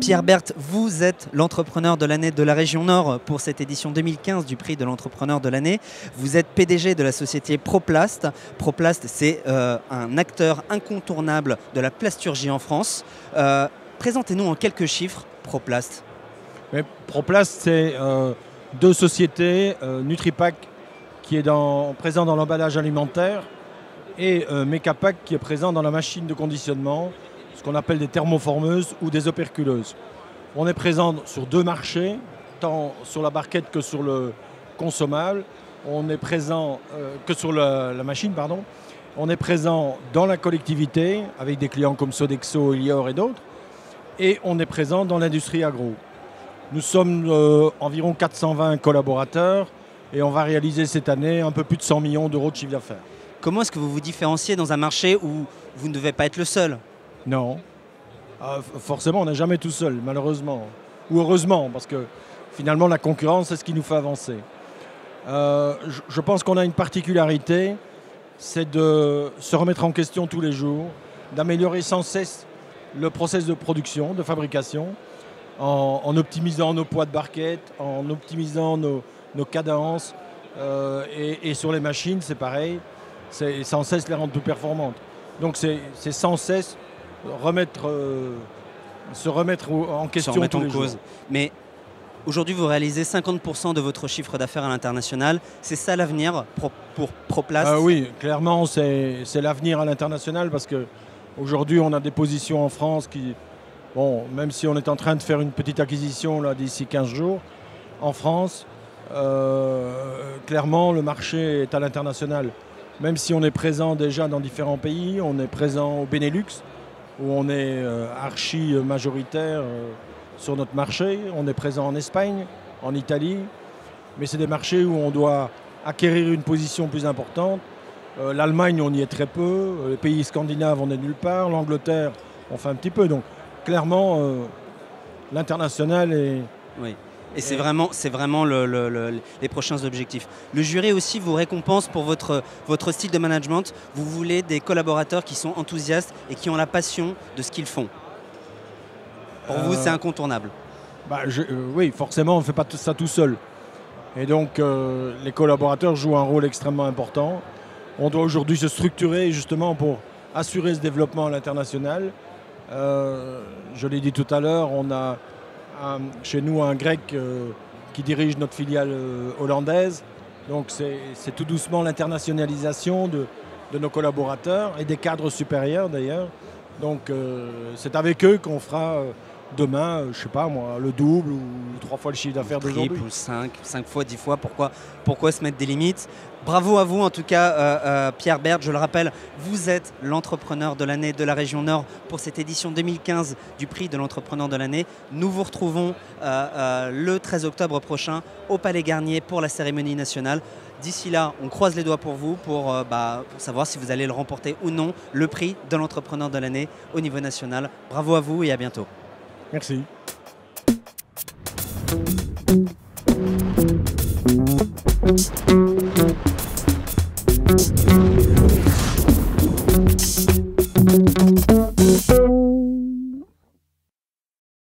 Pierre Berthe, vous êtes l'entrepreneur de l'année de la région Nord pour cette édition 2015 du prix de l'entrepreneur de l'année. Vous êtes PDG de la société Proplast. Proplast, c'est euh, un acteur incontournable de la plasturgie en France. Euh, présentez-nous en quelques chiffres Proplast. Proplast, c'est euh, deux sociétés, Nutripac qui est présent dans l'emballage alimentaire et Mecapack qui est présent dans la machine de conditionnement ce qu'on appelle des thermoformeuses ou des operculeuses. On est présent sur deux marchés, tant sur la barquette que sur le consommable. On est présent euh, que sur la, machine, pardon. On est présent dans la collectivité avec des clients comme Sodexo, Elior et d'autres. Et on est présent dans l'industrie agro. Nous sommes euh, environ 420 collaborateurs et on va réaliser cette année un peu plus de 100 millions d'euros de chiffre d'affaires. Comment est-ce que vous vous différenciez dans un marché où vous ne devez pas être le seul? Non. Ah, forcément, on n'est jamais tout seul, malheureusement. Ou heureusement, parce que finalement, la concurrence, c'est ce qui nous fait avancer. Euh, je pense qu'on a une particularité, c'est de se remettre en question tous les jours, d'améliorer sans cesse le process de production, de fabrication, en, optimisant nos poids de barquette, en optimisant nos, cadences. Euh, et, et, sur les machines, c'est pareil, c'est sans cesse les rendre plus performantes. Donc c'est sans cesse remettre, euh, se remettre en question. en cause. Mais aujourd'hui, vous réalisez 50% de votre chiffre d'affaires à l'international. C'est ça l'avenir pour, pour ProPlast euh, Oui, clairement, c'est l'avenir à l'international parce qu'aujourd'hui, on a des positions en France qui, bon, même si on est en train de faire une petite acquisition d'ici 15 jours, en France, euh, clairement, le marché est à l'international. Même si on est présent déjà dans différents pays, on est présent au Benelux, où on est euh, archi majoritaire euh, sur notre marché. On est présent en Espagne, en Italie, mais c'est des marchés où on doit acquérir une position plus importante. Euh, L'Allemagne, on y est très peu. Les pays scandinaves, on est nulle part. L'Angleterre, on fait un petit peu. Donc, clairement, l'international est. Et c'est vraiment, c'est vraiment les prochains objectifs. Le jury aussi vous récompense pour votre, votre style de management. Vous voulez des collaborateurs qui sont enthousiastes et qui ont la passion de ce qu'ils font. Pour vous, c'est euh, incontournable. Bah, euh, oui, forcément, on ne fait pas tout ça tout seul. Et donc, euh, les collaborateurs jouent un rôle extrêmement important. On doit aujourd'hui se structurer justement pour assurer ce développement à l'international. je l'ai dit tout à l'heure, on a chez nous un grec euh, qui dirige notre filiale euh, hollandaise. Donc c'est tout doucement l'internationalisation de, nos collaborateurs et des cadres supérieurs d'ailleurs. Donc euh, c'est avec eux qu'on fera demain, je sais pas moi, le double ou trois fois le chiffre d'affaires d'aujourd'hui. Ou cinq, cinq fois, dix fois, pourquoi, pourquoi se mettre des limites? Bravo à vous en tout cas, euh, euh, Pierre Bert. Je le rappelle, vous êtes l'entrepreneur de l'année de la région Nord pour cette édition 2015 du prix de l'entrepreneur de l'année. Nous vous retrouvons euh, le 13 octobre prochain au Palais Garnier pour la cérémonie nationale. D'ici là, on croise les doigts pour vous pour, bah, pour, savoir si vous allez le remporter ou non, le prix de l'entrepreneur de l'année au niveau national. Bravo à vous et à bientôt. Merci.